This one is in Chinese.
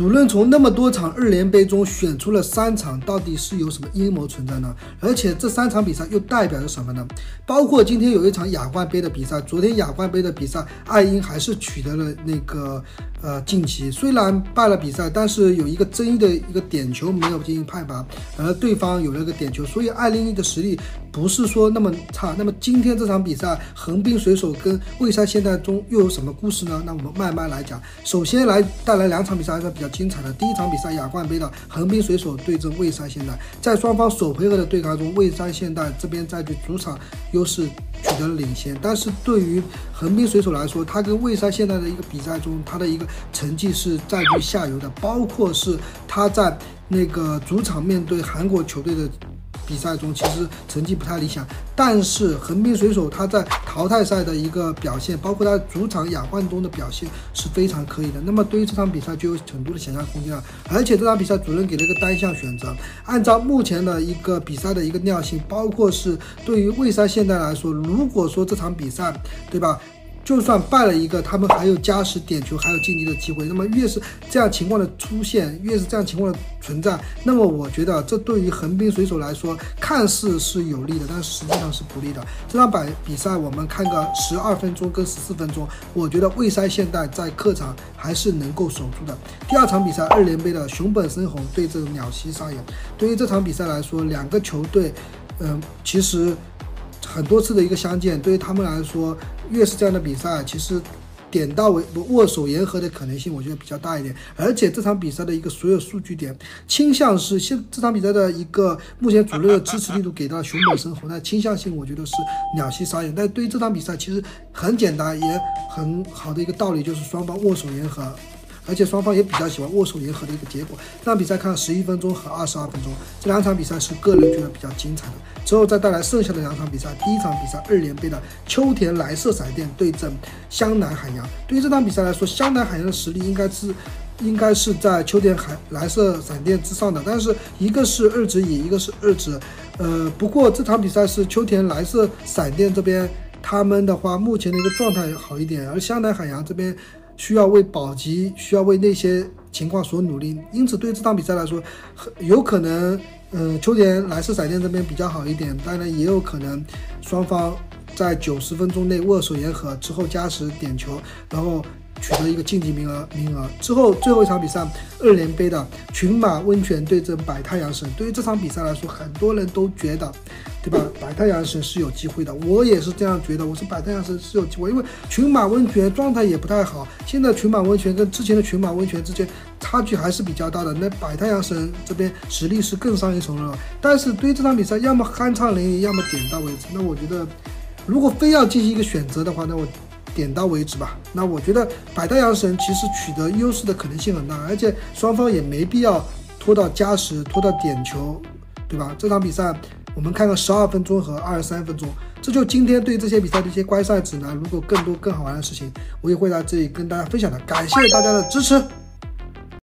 主任从那么多场二连杯中选出了三场，到底是有什么阴谋存在呢？而且这三场比赛又代表着什么呢？包括今天有一场亚冠杯的比赛，昨天亚冠杯的比赛，艾因还是取得了那个呃晋级，虽然败了比赛，但是有一个争议的一个点球没有进行判罚，而对方有了个点球，所以爱英一的实力不是说那么差。那么今天这场比赛，横滨水手跟蔚山现代中又有什么故事呢？那我们慢慢来讲。首先来带来两场比赛还是比较。精彩的第一场比赛，亚冠杯的横滨水手对阵蔚山现代，在双方首回合的对抗中，蔚山现代这边占据主场优势，取得了领先。但是对于横滨水手来说，他跟蔚山现在的一个比赛中，他的一个成绩是占据下游的，包括是他在那个主场面对韩国球队的。比赛中其实成绩不太理想，但是横滨水手他在淘汰赛的一个表现，包括他主场亚冠中的表现是非常可以的。那么对于这场比赛就有很多的想象空间了。而且这场比赛主任给了一个单项选择，按照目前的一个比赛的一个尿性，包括是对于蔚山现代来说，如果说这场比赛，对吧？就算败了一个，他们还有加时点球，还有晋级的机会。那么越是这样情况的出现，越是这样情况的存在，那么我觉得这对于横滨水手来说，看似是有利的，但实际上是不利的。这场比比赛我们看个十二分钟跟十四分钟，我觉得蔚山现代在客场还是能够守住的。第二场比赛二连杯的熊本深红对阵鸟栖砂岩，对于这场比赛来说，两个球队，嗯，其实。很多次的一个相见，对于他们来说，越是这样的比赛，其实点到为握手言和的可能性，我觉得比较大一点。而且这场比赛的一个所有数据点倾向是现这场比赛的一个目前主流的支持力度给到熊本生活，那倾向性我觉得是两栖砂岩。但对于这场比赛，其实很简单也很好的一个道理，就是双方握手言和。而且双方也比较喜欢握手言和的一个结果。这场比赛看十一分钟和二十二分钟，这两场比赛是个人觉得比较精彩的。之后再带来剩下的两场比赛，第一场比赛二连杯的秋田来色闪电对阵湘南海洋。对于这场比赛来说，湘南海洋的实力应该是应该是在秋田海蓝色闪电之上的，但是一个是二指乙，一个是二指，呃，不过这场比赛是秋田蓝色闪电这边他们的话目前的一个状态好一点，而湘南海洋这边。需要为保级，需要为那些情况所努力，因此对这场比赛来说，有可能，嗯，秋田来世闪电这边比较好一点，当然也有可能双方在九十分钟内握手言和之后加时点球，然后。取得一个晋级名额，名额之后最后一场比赛二连杯的群马温泉对阵百太阳神。对于这场比赛来说，很多人都觉得，对吧？百太阳神是有机会的，我也是这样觉得。我说百太阳神是有机会，因为群马温泉状态也不太好。现在群马温泉跟之前的群马温泉之间差距还是比较大的。那百太阳神这边实力是更上一层了。但是对这场比赛，要么酣畅淋漓，要么点到为止。那我觉得，如果非要进行一个选择的话，那我。点到为止吧。那我觉得百太阳神其实取得优势的可能性很大，而且双方也没必要拖到加时、拖到点球，对吧？这场比赛我们看个十二分钟和二十三分钟，这就今天对这些比赛的一些观赛指南。如果更多更好玩的事情，我也会在这里跟大家分享的。感谢大家的支持。